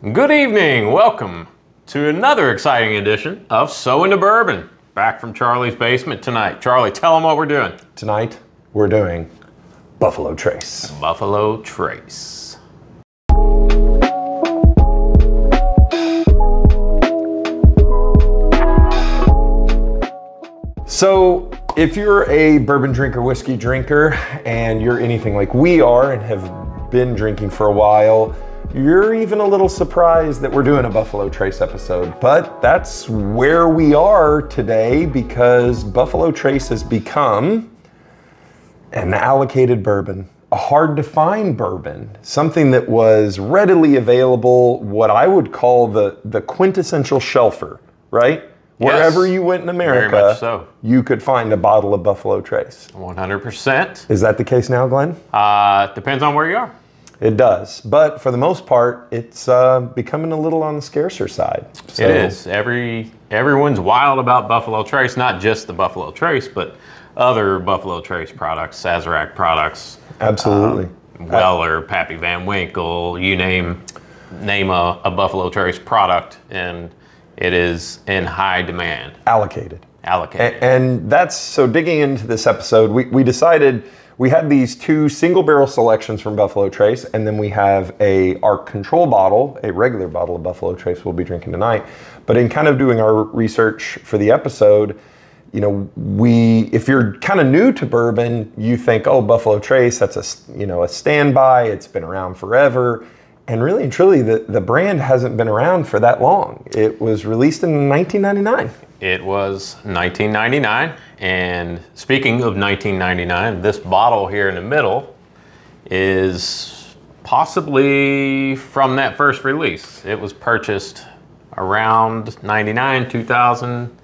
Good evening. Welcome to another exciting edition of So Into Bourbon. Back from Charlie's basement tonight. Charlie, tell them what we're doing. Tonight, we're doing Buffalo Trace. Buffalo Trace. So, if you're a bourbon drinker, whiskey drinker, and you're anything like we are and have been drinking for a while, you're even a little surprised that we're doing a Buffalo Trace episode. But that's where we are today because Buffalo Trace has become an allocated bourbon, a hard to find bourbon, something that was readily available, what I would call the, the quintessential shelfer, right? Wherever you went in America, so. you could find a bottle of Buffalo Trace. 100%. Is that the case now, Glenn? Uh, depends on where you are. It does, but for the most part, it's uh, becoming a little on the scarcer side. So, It is. Every everyone's wild about Buffalo Trace, not just the Buffalo Trace, but other Buffalo Trace products, Sazerac products, Absolutely. Weller, Pappy Van Winkle, you name name a, a Buffalo Trace product, and it is in high demand. allocated. Allocated. A- And that's so digging into this episode, we, we decided we had these two single barrel selections from Buffalo Trace, and then we have a our control bottle, a regular bottle of Buffalo Trace we'll be drinking tonight. But in kind of doing our research for the episode, you know, we if you're kind of new to bourbon, you think, oh, Buffalo Trace, that's a you know a standby. It's been around forever. And really and truly, the, the brand hasn't been around for that long. It was released in 1999. It was 1999, and speaking of 1999, this bottle here in the middle is possibly from that first release. It was purchased around 99, 2000.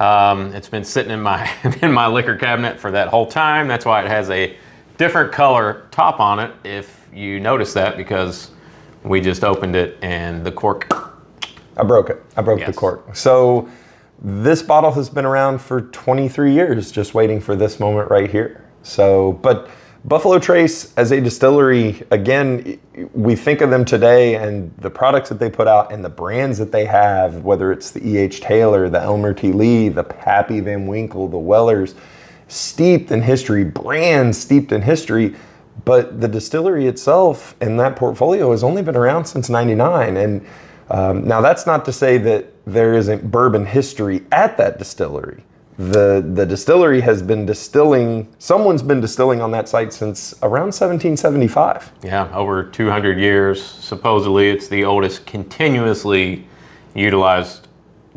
Um, it's been sitting in my in my liquor cabinet for that whole time. That's why it has a different color top on it. If you notice that, because we just opened it and the cork I broke it. I broke the cork. So this bottle has been around for 23 years, just waiting for this moment right here. So, but Buffalo Trace as a distillery, again, we think of them today and the products that they put out and the brands that they have, whether it's the E.H. Taylor, the Elmer T. Lee, the Pappy Van Winkle, the Wellers, steeped in history, brands steeped in history. But the distillery itself and that portfolio has only been around since 99. And um, now that's not to say that there isn't bourbon history at that distillery. The, the distillery has been distilling, someone's been distilling on that site since around 1775. Yeah, over 200 years. Supposedly, it's the oldest continuously utilized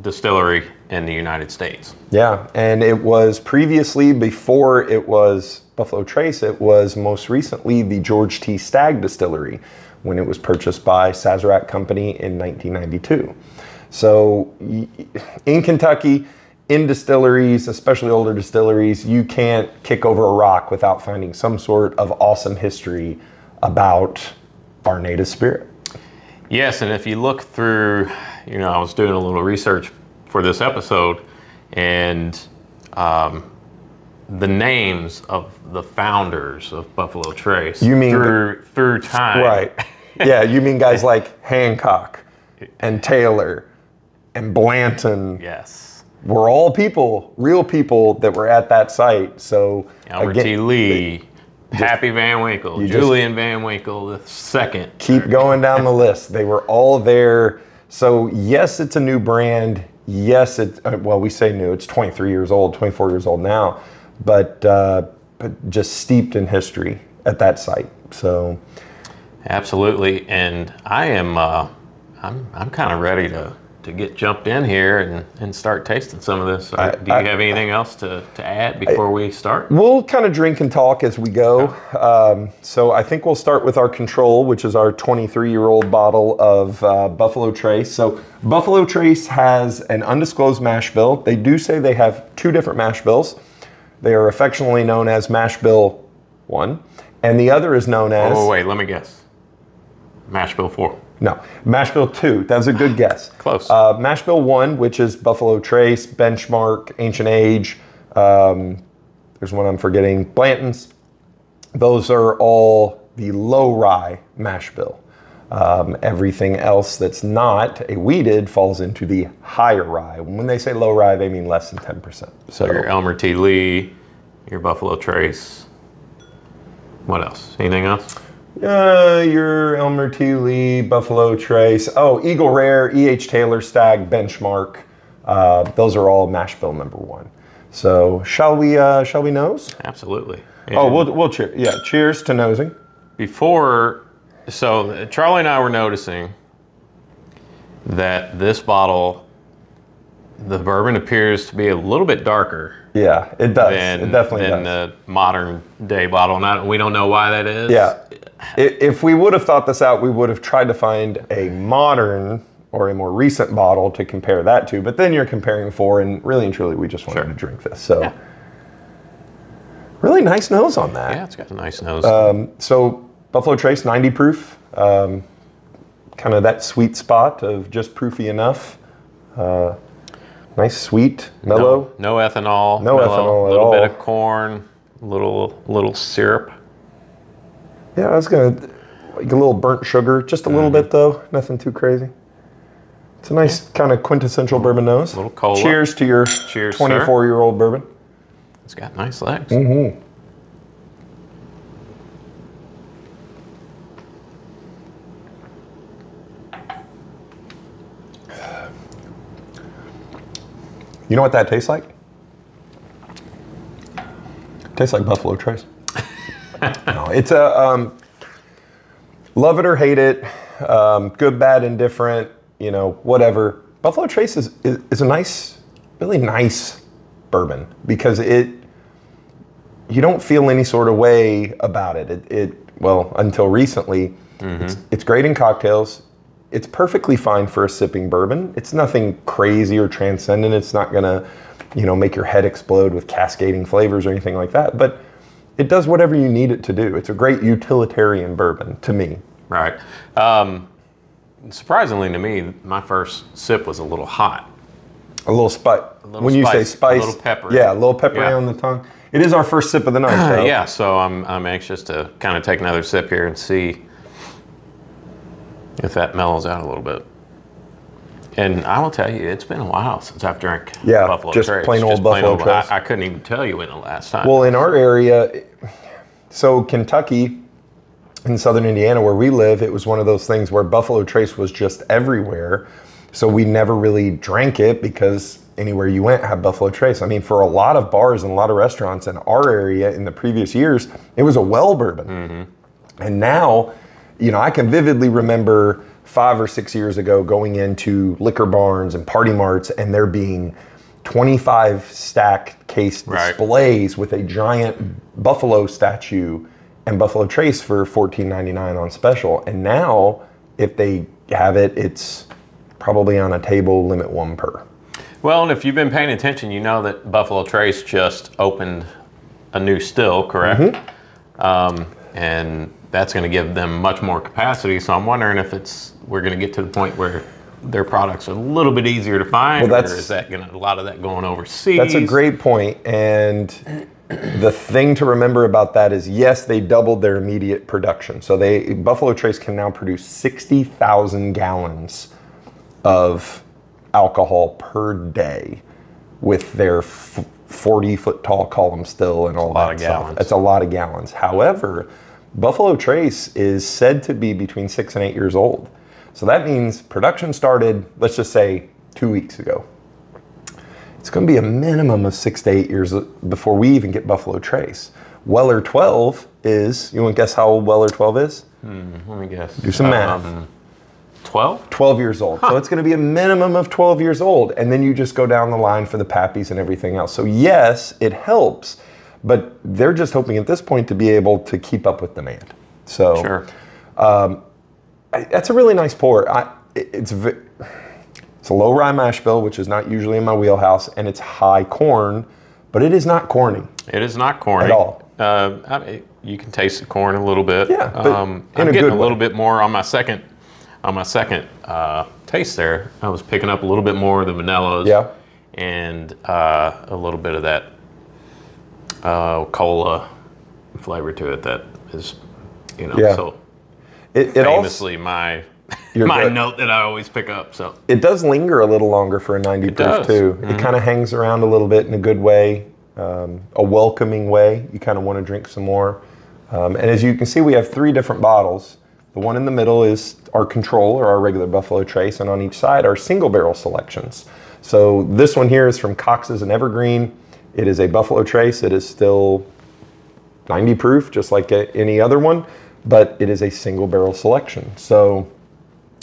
distillery in the United States. Yeah, and it was previously, before it was Buffalo Trace, it was most recently the George T. Stagg Distillery when it was purchased by Sazerac Company in 1992. So in Kentucky, in distilleries, especially older distilleries, you can't kick over a rock without finding some sort of awesome history about our native spirit. Yes, and if you look through, you know, I was doing a little research for this episode, and um, the names of the founders of Buffalo Trace. You mean through through time? Right. yeah, you mean guys like Hancock and Taylor and Blanton Yes. were all people, real people that were at that site. So Albert again, T. Lee, Pappy Van Winkle, Julian Van Winkle the second. keep going down the list. They were all there. So yes, it's a new brand. Yes, it uh, well we say new. It's 23 years old, 24 years old now, but uh, but just steeped in history at that site. So Absolutely, and I am. Uh, I'm. I'm kind of ready to to get jumped in here and, and start tasting some of this. Uh, Do you I- have anything else to, to add before we start? We'll kind of drink and talk as we go. Um, so I think we'll start with our control, which is our 23 year old bottle of uh, Buffalo Trace. So Buffalo Trace has an undisclosed mash bill. They do say they have two different mash bills. They are affectionately known as Mash Bill 1, and the other is known as. Oh wait, let me guess. Mash Bill Four. No, Mash Bill 2. That's a good guess. Close. Uh, Mash Bill 1, which is Buffalo Trace, Benchmark, Ancient Age. Um, there's one I'm forgetting. Blanton's. Those are all the low rye mash bill. Um, everything else that's not a wheated falls into the higher rye. When they say low rye, they mean less than 10%. So your Elmer T. Lee, your Buffalo Trace. What else? Anything else? Uh, your Elmer T. Lee, Buffalo Trace. Oh, Eagle Rare, E.H. Taylor Stagg, Benchmark. Uh, those are all mash bill number one. So shall we? Uh, shall we nose? Absolutely. Oh, we'll we'll cheer. Yeah, cheers to nosing. before, so Charlie and I were noticing that this bottle, the bourbon appears to be a little bit darker Yeah, it does. than, it definitely than does. the modern day bottle. Not, we don't know why that is. Yeah. If we would have thought this out, we would have tried to find a modern or a more recent bottle to compare that to. But then you're comparing four, and really and truly, we just wanted Sure. to drink this. So, really nice nose on that. Yeah, it's got a nice nose. Um, so, Buffalo Trace, 90 proof. Um, kind of that sweet spot of just proofy enough. Uh, nice, sweet, mellow. No, no ethanol. No mellow, ethanol at A little all. bit of corn, little little syrup. Yeah, I was gonna like a little burnt sugar, just a Mm-hmm. little bit though, nothing too crazy. It's a nice kind of quintessential bourbon nose. A Little cola. Cheers to your Cheers, sir. 24 year old bourbon. It's got nice legs. Mm-hmm. You know what that tastes like? Tastes like Buffalo Trace. no, it's a um, love it or hate it, um, good, bad, indifferent, you know, whatever. Buffalo Trace is, is, is a nice, really nice bourbon because it, you don't feel any sort of way about it. It, it well, until recently, it's, it's great in cocktails. It's perfectly fine for a sipping bourbon. It's nothing crazy or transcendent. It's not gonna, you know, make your head explode with cascading flavors or anything like that. But it does whatever you need it to do. It's a great utilitarian bourbon to me. Right. Um, surprisingly to me, my first sip was a little hot. A little spice. when you say spice, a little peppery. Yeah, a little peppery Yeah. on the tongue. It is our first sip of the night. though. Yeah, so I'm I'm anxious to kind of take another sip here and see if that mellows out a little bit. And I will tell you, it's been a while since I've drank Yeah, Buffalo just Trace. plain old Buffalo old- Trace. I, I couldn't even tell you when the last time. Well, in our area, so Kentucky in southern Indiana, where we live, it was one of those things where Buffalo Trace was just everywhere. So we never really drank it because anywhere you went had Buffalo Trace. I mean, for a lot of bars and a lot of restaurants in our area in the previous years, it was a well bourbon. Mm-hmm. And now, you know, I can vividly remember five or six years ago going into liquor barns and party marts and there being 25 stack case Right. displays with a giant buffalo statue and buffalo trace for $14.99 on special. And now, if they have it, it's probably on a table limit one per. Well, and if you've been paying attention, you know that Buffalo Trace just opened a new still, correct? Mm-hmm. Um, and that's going to give them much more capacity. So I'm wondering if it's we're going to get to the point where their products are a little bit easier to find, Well, that's- or is that going to a lot of that going overseas? That's a great point. And the thing to remember about that is yes, they doubled their immediate production. So they Buffalo Trace can now produce 60,000 gallons of alcohol per day with their f- 40 foot tall column still and all lot that of stuff. gallons. That's a lot of gallons. However, Buffalo Trace is said to be between six and eight years old. So that means production started, let's just say, two weeks ago. It's going to be a minimum of six to eight years before we even get Buffalo Trace. Weller 12 is, you want to guess how old Weller 12 is? Hmm, Let me guess. Do some math. Um, Twelve. 12 years old. So it's going to be a minimum of 12 years old. And then you just go down the line for the Pappies and everything else. So, yes, it helps, but they're just hoping at this point to be able to keep up with demand. So, Sure. I- that's a really nice pour. I, it- it's, v- it's a low rye mash bill, which is not usually in my wheelhouse, and it's high corn, but it is not corny. It is not corny At all. Uh, I you can taste the corn a little bit. Yeah, um, I'm a getting a little way. bit more on my second on my second uh, taste there. I was picking up a little bit more of the vanillas. Yeah. And uh, a little bit of that uh, cola flavor to it that is, you know, Yeah. so It, it, also, my my note that I always pick up. So it does linger a little longer for a 90 proof does. too. It kind of hangs around a little bit in a good way, um, a welcoming way. You kind of want to drink some more. Um, and as you can see, we have three different bottles. The one in the middle is our control or our regular Buffalo Trace, and on each side are single barrel selections. So this one here is from Cox's and Evergreen. It is a Buffalo Trace. It is still 90 proof, just like a, any other one, but it is a single barrel selection. So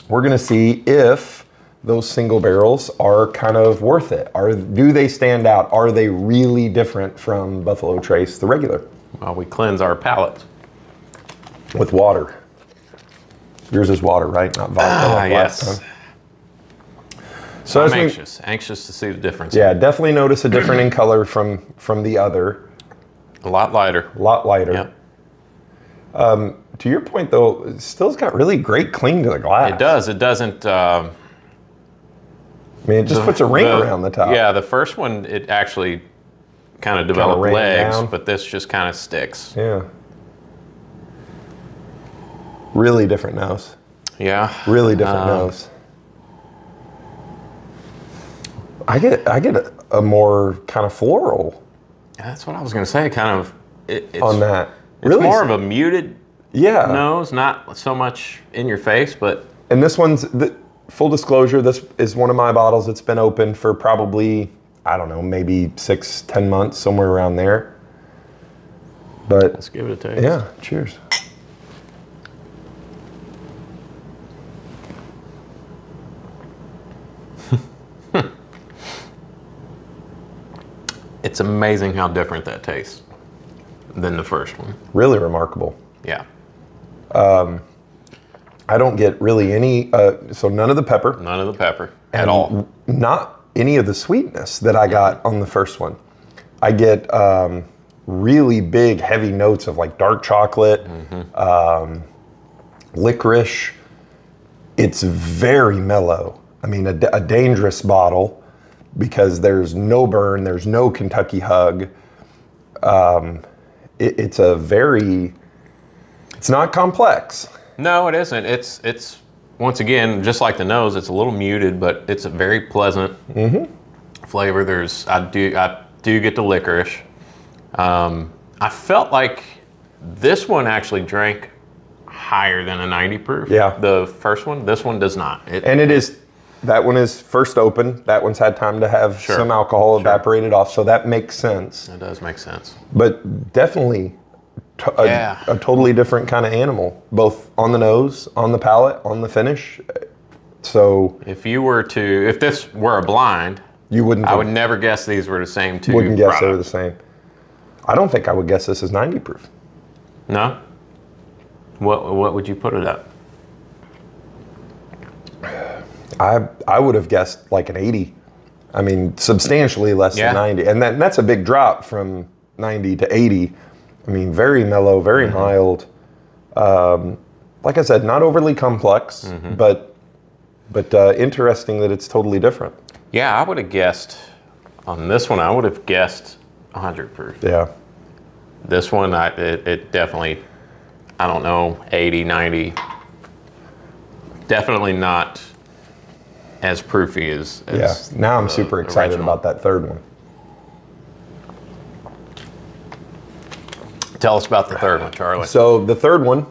we're going to see if those single barrels are kind of worth it. Are do they stand out? Are they really different from Buffalo Trace, the regular, while we cleanse our palates. with water? Yours is water, right? Not vodka. Ah, like yes. So I'm as we, anxious, anxious to see the difference. yeah, definitely notice a different in color from from the other. A lot lighter. A lot lighter. Yep. To your point, though, it still's got really great cling to the glass. It does. It doesn't. Um, I mean, it just puts a ring the- around the top. Yeah, the first one it actually kind of developed rained legs, down. but this just kind of sticks. Yeah. Really different nose. Yeah. Really different Um, nose. I get I get a, a more kind of floral That's what I was gonna say. Kind of. It, it's, on that. It's really, more of a muted yeah. nose, not so much in your face, but And this one's the, full disclosure. This is one of my bottles. that's been open for probably I don't know, maybe six, ten months, somewhere around there. But let's give it a taste. yeah, cheers. It's amazing how different that tastes than the first one. Really remarkable. Yeah. I don't get really any. Uh, so none of the pepper. None of the pepper at all. Not any of the sweetness that I got on the first one. I get um, really big, heavy notes of like dark chocolate, um, licorice. It's very mellow. I mean, a dangerous bottle because there's no burn, there's no Kentucky hug. Um, it, it's a very. It's not complex. No, it isn't. It's it's once again just like the nose. It's a little muted, but it's a very pleasant flavor. There's I do I do get the licorice. Um, I felt like this one actually drank higher than a 90 proof. Yeah. The first one. This one does not. It, And it is that one is first open. That one's had time to have Sure. some alcohol evaporated off, so that makes sense. it does make sense. But definitely t- a, Yeah. a totally different kind of animal, both on the nose, on the palate, on the finish. So If you were to, if this were a blind, you wouldn't I would never guess these were the same two. wouldn't guess they were the same. I don't think I would guess this is 90 proof. No. What what would you put it at? I I would have guessed like an 80. I mean, substantially less Yeah. than 90. And that, that's a big drop from 90 to 80. I mean, very mellow, very Mm-hmm. mild. Um, like I said, not overly complex, Mm-hmm. but but uh, interesting that it's totally different. Yeah, I would have guessed on this one. I would have guessed 100 proof. Yeah. This one, I it, it definitely, I don't know, 80, 90. Definitely not as proofy as. Yeah. Now I'm super excited original. about that third one. Tell us about the third one, Charlie. So the third one,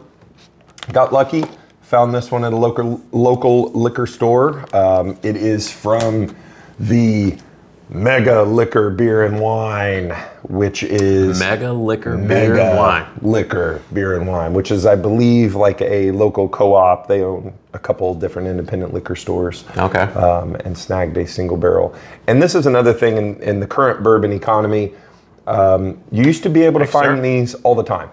got lucky, found this one at a local local liquor store. Um, it is from the Mega Liquor Beer and Wine, which is Mega liquor beer and wine. Liquor Beer and Wine, which is I believe like a local co-op. They own a couple different independent liquor stores. Okay. Um, and snagged a single barrel. And this is another thing in, in the current bourbon economy. Um, you used to be able to Yes, find sir. these all the time.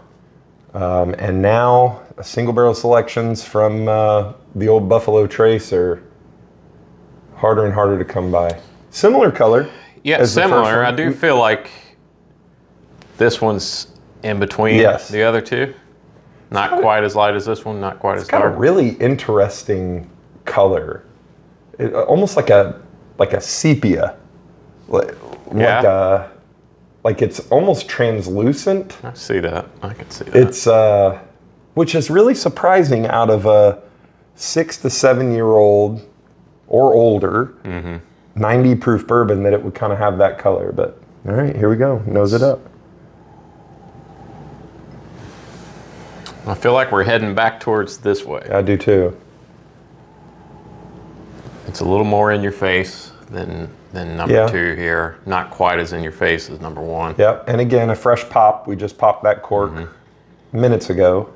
Um, and now single barrel selections from uh, the old Buffalo Trace are harder and harder to come by. Similar color. Yeah, as the first similar. I do feel like this one's in between Yes. the other two. Not quite as light as this one, not quite as got a dark. really interesting color, it, uh, almost like a like a sepia, like, Yeah. like a like it's almost translucent. I see that. I can see that. It's uh, which is really surprising out of a six to seven year old or older 90 proof bourbon that it would kind of have that color. But all right, here we go. Nose it up. I feel like we're heading back towards this way. I do too. It's a little more in your face than than number Yeah. two here. Not quite as in your face as number one. Yep. And again, a fresh pop. We just popped that cork mm-hmm. minutes ago.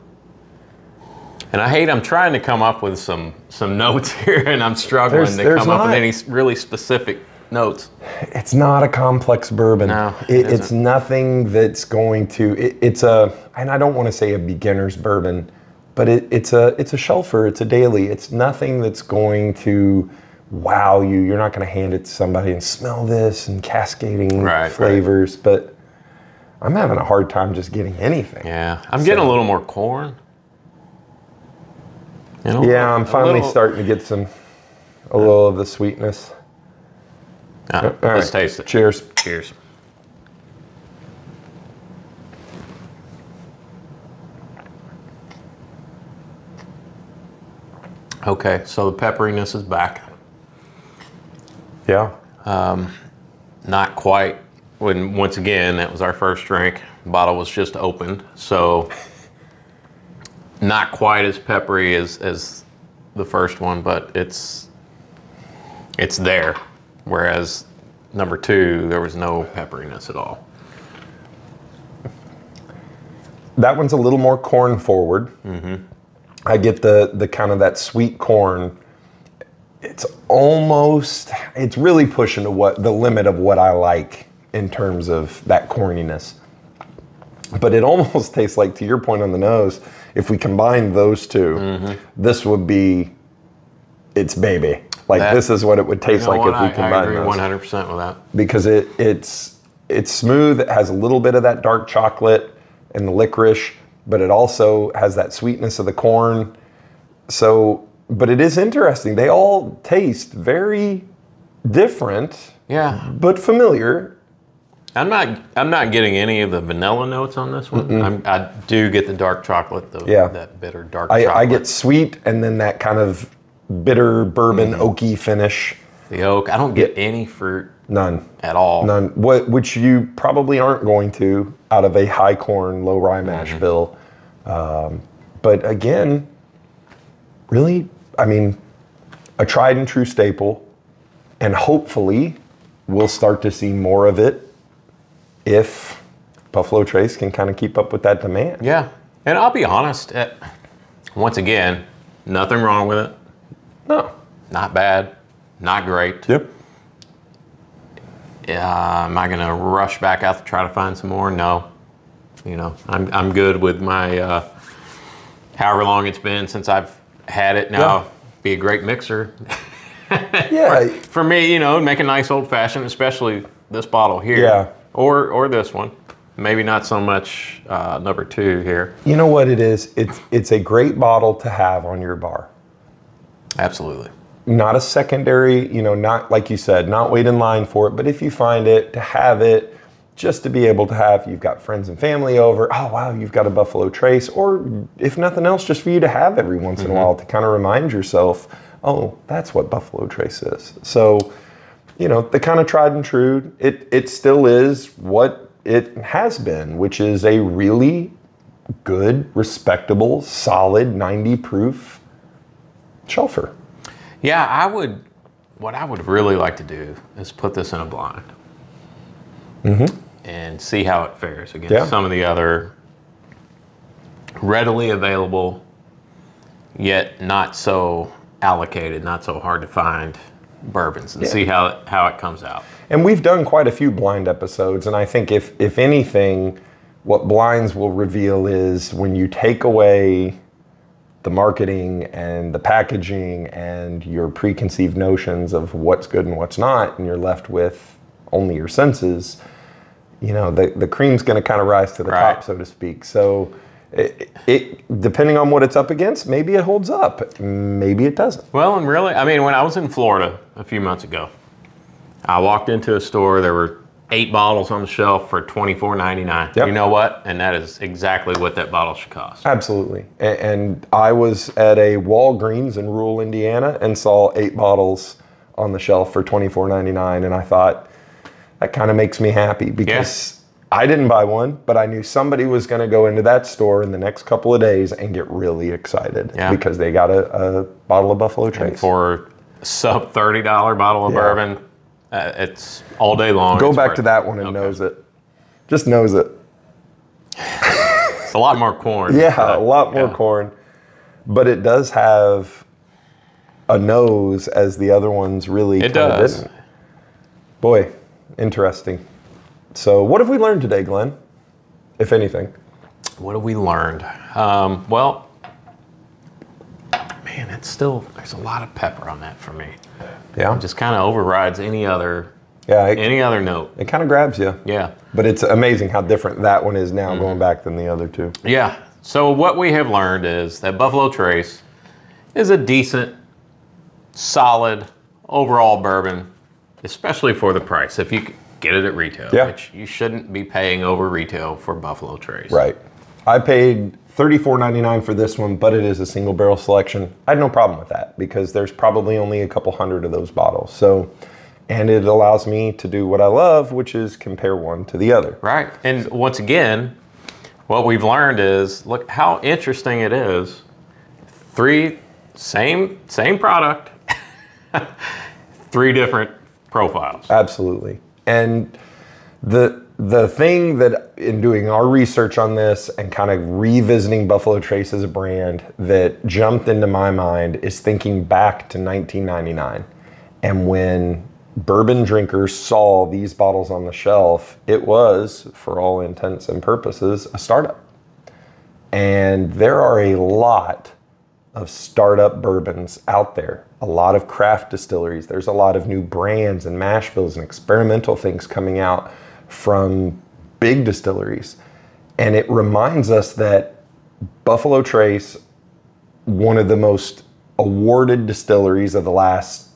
And I hate I'm trying to come up with some some notes here, and I'm struggling There's- to there's come up with any really specific notes. It's not a complex bourbon. No, it, it it's nothing that's going to. It, it's a, and I don't want to say a beginner's bourbon, but it, it's a, it's a shelfer. It's a daily. It's nothing that's going to wow you. You're not going to hand it to somebody and smell this and cascading Right, right. flavors. But I'm having a hard time just getting anything. Yeah, I'm getting a little more corn. You know, Yeah, I'm finally little- starting to get some, a little of the sweetness. All let's right. taste it. Cheers. Cheers. Okay, so the pepperiness is back. Yeah. Um, Not quite. When once again, that was our first drink. Bottle was just opened, so not quite as peppery as as the first one, but it's it's there. Whereas number two, there was no pepperiness at all. That one's a little more corn forward. Mm-hmm. I get the the kind of that sweet corn. It's almost it's really pushing to what the limit of what I like in terms of that corniness. But it almost tastes like, to your point on the nose, if we combine those 2 mm-hmm. this would be its baby. Like That- this is what it would taste like if we I, I combine agree those one hundred percent with that. because it it's it's smooth. It has a little bit of that dark chocolate and the licorice, but it also has that sweetness of the corn. So, but it is interesting. They all taste very different, Yeah, but familiar. I'm not. I'm not getting any of the vanilla notes on this one. I'm, I do get the dark chocolate, though. Yeah. that bitter dark I, chocolate. I get sweet and then that kind of bitter bourbon oaky finish. the oak. I don't get any fruit None. at all. None. What which you probably aren't going to out of a high corn, low rye mash bill. Um, but again, really, I mean, a tried and true staple, and hopefully, we'll start to see more of it if Buffalo Trace can kind of keep up with that demand. Yeah, and I'll be honest. eh, once again, nothing wrong with it. No. Not bad. Not great. Yep. Yeah, am I gonna rush back out to try to find some more? No. You know, I'm I'm good with my uh, however long it's been since I've had it. Now, Yeah. be a great mixer Yeah. for me. You know, make a nice old fashioned, especially this bottle here. Yeah. Or or this one. Maybe not so much uh, number two here. You know what it is? It's it's a great bottle to have on your bar. Absolutely. not a secondary, you know, not like you said, not wait in line for it, but if you find it, to have it, just to be able to have, you've got friends and family over, oh wow, you've got a Buffalo Trace, or if nothing else, just for you to have every once in a while to kind of remind yourself, oh, that's what Buffalo Trace is. So, you know, the kind of tried and true, it, it still is what it has been, which is a really good, respectable, solid 90 proof shelfer. Yeah, I would. What I would really like to do is put this in a blind and see how it fares against Mm-hmm. Yeah. some of the other readily available, yet not so allocated, not so hard to find bourbons, and Yeah. see how it, how it comes out. And we've done quite a few blind episodes, and I think if if anything, what blinds will reveal is when you take away the marketing and the packaging and your preconceived notions of what's good and what's not, and you're left with only your senses, you know, the, the cream's going to kind of rise to the Right. top, so to speak. So, it, it depending on what it's up against, maybe it holds up, maybe it doesn't. Well, and really, I mean, when I was in Florida a few months ago, I walked into a store. There were eight bottles on the shelf for $24.99. Yep. You know what? And that is exactly what that bottle should cost. Absolutely. A- And I was at a Walgreens in rural Indiana and saw eight bottles on the shelf for $24.99. And I thought, that kind of makes me happy because I didn't buy one, but I knew somebody was going to go into that store in the next couple of days and get really excited Yeah. because they got a, a bottle of Buffalo Trace. For a sub $30 bottle of Yeah. bourbon, uh, it's all day long. go It's back to that one and Okay. knows it. Just knows it. It's a lot more corn. Yeah, but, a lot more yeah. corn. But it does have a nose as the other ones really It does. didn't. Boy, interesting. So, what have we learned today, Glenn? If anything. What have we learned? Um, well, man, it's still, there's a lot of pepper on that for me. Yeah. It just kind of overrides any other, Yeah, it, any other note. it kind of grabs you. Yeah. But it's amazing how different that one is Mm-hmm. now going back than the other two. Yeah. So what we have learned is that Buffalo Trace is a decent, solid overall bourbon, especially for the price. If you get it at retail, Yeah. which you shouldn't be paying over retail for Buffalo Trace. Right. I paid $34.99 for this one, but it is a single barrel selection. I had no problem with that because there's probably only a couple hundred of those bottles. So, and it allows me to do what I love, which is compare one to the other. Right. And once again, what we've learned is look how interesting it is. Three same same product, three different profiles. Absolutely. And the the thing that in doing our research on this and kind of revisiting Buffalo Trace as a brand that jumped into my mind is thinking back to 1999 and when bourbon drinkers saw these bottles on the shelf, it was for all intents and purposes a startup. And there are a lot of startup bourbons out there, a lot of craft distilleries. There's a lot of new brands and mash bills and experimental things coming out from big distilleries. And it reminds us that Buffalo Trace, one of the most awarded distilleries of the last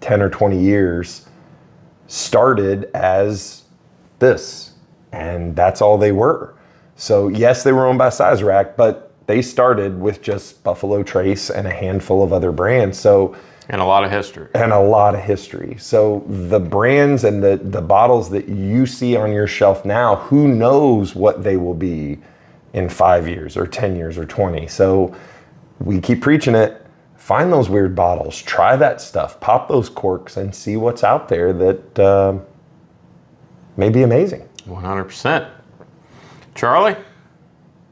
10 or 20 years, started as this. And that's all they were. So, yes, they were owned by Sazerac, but they started with just Buffalo Trace and a handful of other brands. So, And a lot of history. and a lot of history. So the brands and the, the bottles that you see on your shelf now, who knows what they will be in five years or 10 years or 20. So we keep preaching it. Find those weird bottles, try that stuff, pop those corks, and see what's out there that uh, may be amazing. 100%. Charlie,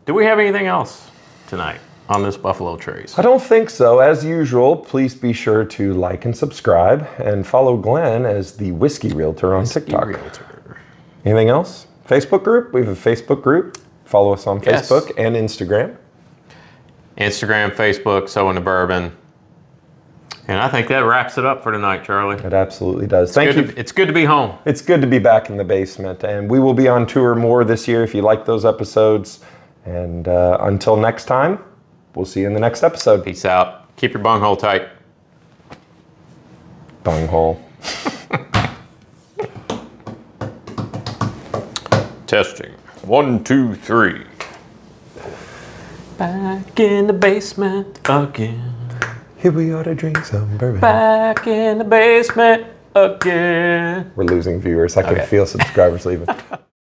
do we have anything else tonight on this Buffalo Trace? I don't think so. As usual, please be sure to like and subscribe and follow Glenn as the Whiskey Realtor on TikTok. Realtor. Anything else? Facebook group? We have a Facebook group. Follow us on Yes. Facebook and Instagram. Instagram, Facebook, So in the Bourbon. And I think that wraps it up for tonight, Charlie. It absolutely does. Thank you. to- it's good to be home. It's good to be back in the basement, and we will be on tour more this year if you like those episodes. And uh, until next time, we'll see you in the next episode. Peace out. Keep your bunghole tight. Bunghole. Testing. One, two, three. Back in the basement again. Here we are to drink some bourbon. Back in the basement again. We're losing viewers. I can Okay. feel subscribers leaving.